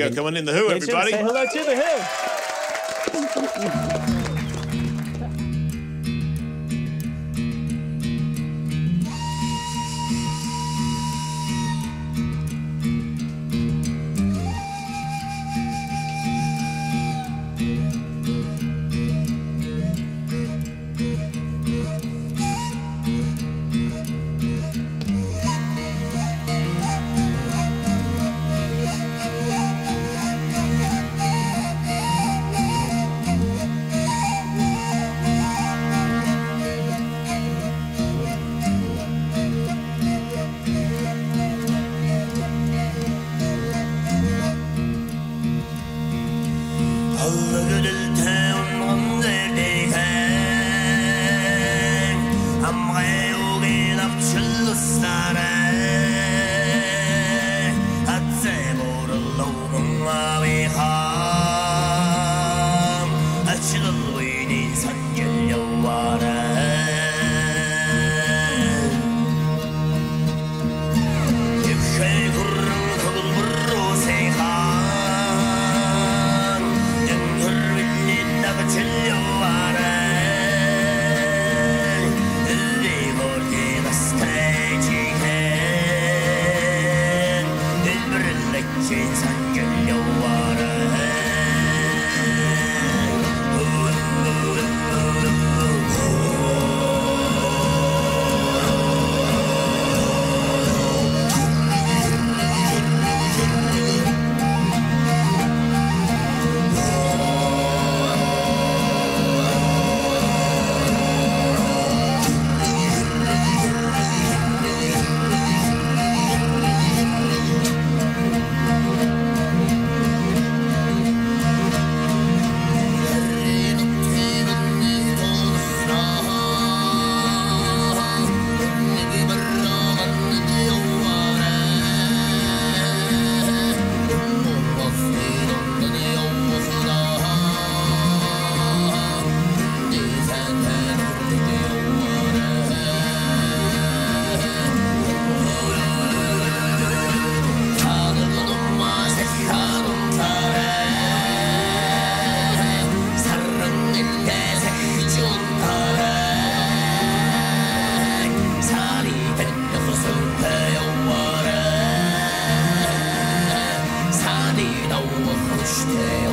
Go coming in the Hu, everybody. Hello to the Hu. She's someday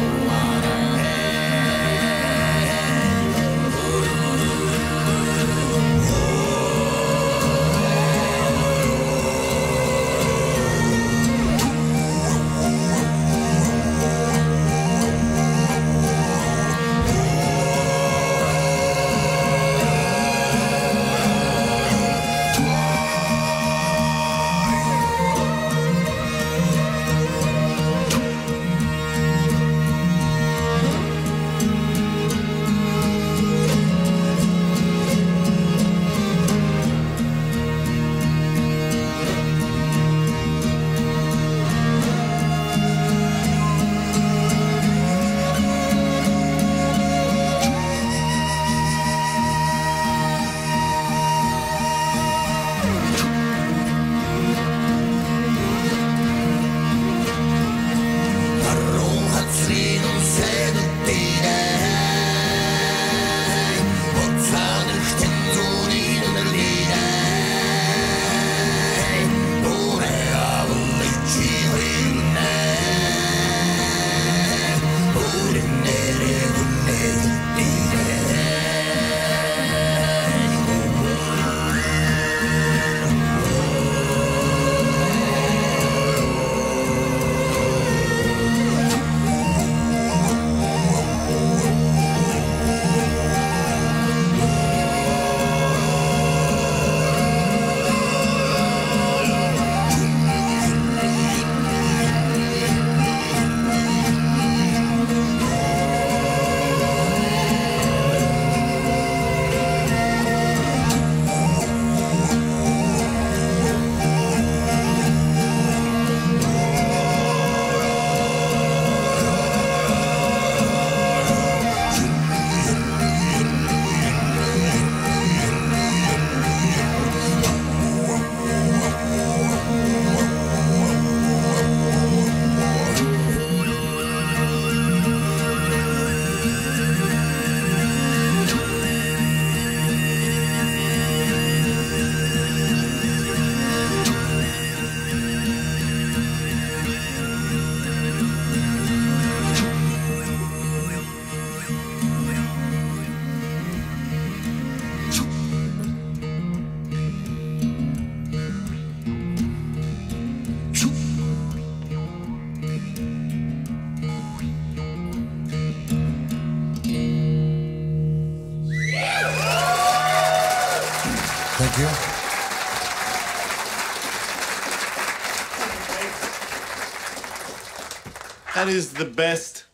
Thank you. That is the best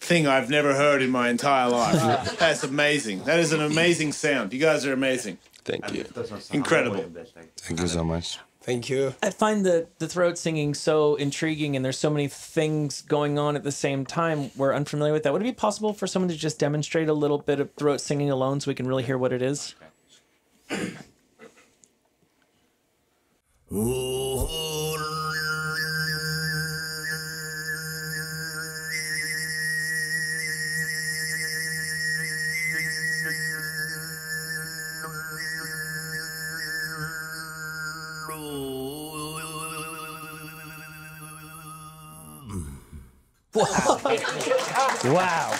thing I've never heard in my entire life. That's amazing. That is an amazing sound. You guys are amazing. Thank you. Incredible. Thank you so much. Thank you. I find the the throat singing so intriguing, and there's so many things going on at the same time. We're unfamiliar with that. Would it be possible for someone to just demonstrate a little bit of throat singing alone, so we can really hear what it is? Wow.